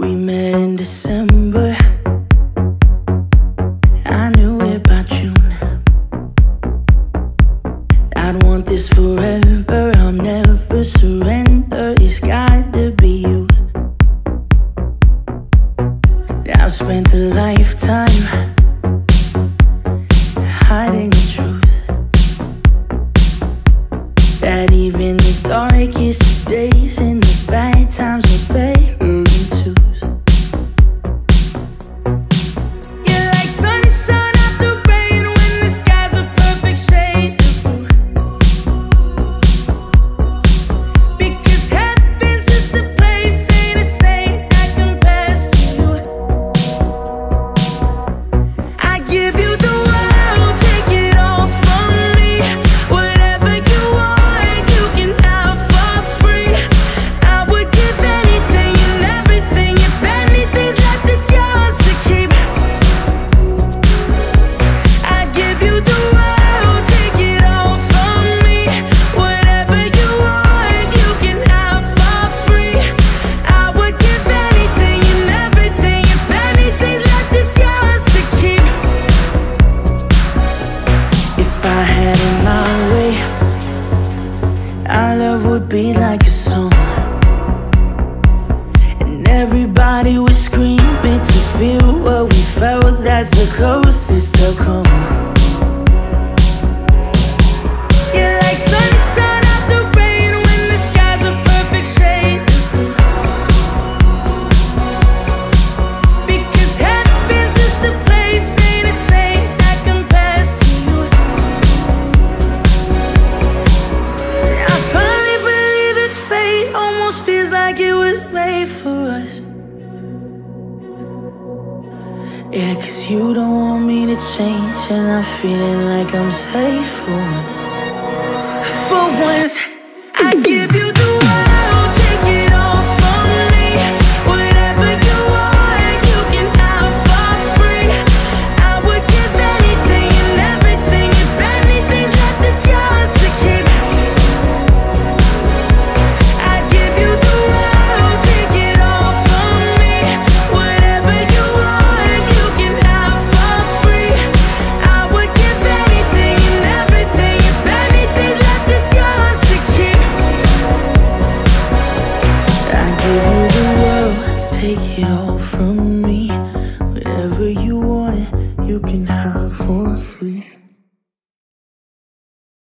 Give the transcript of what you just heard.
We met in December. I knew it by June. I'd want this forever. I'll never surrender. It's got to be you. I've spent a lifetime hiding the truth. That even the darkest days and the bad times. If I had it my way Our love would be like a song. And everybody would scream to feel what we felt That's the closest I'll come was made for us. Yeah, cause you don't want me to change, and I'm feeling like I'm safe for once. For once, I get. take it all from me. Whatever you want, you can have for free.